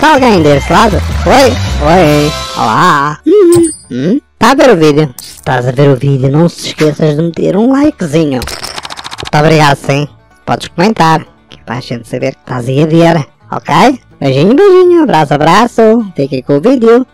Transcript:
Está Tá alguém desse lado? Oi? Oi? Olá? Uhum. Hum. Tá a ver o vídeo? Se estás a ver o vídeo, não se esqueças de meter um likezinho. Muito obrigado, sim. Podes comentar, que paixão de gente saber que estás aí a ver, ok? Beijinho, beijinho, abraço, abraço. Fique com o vídeo.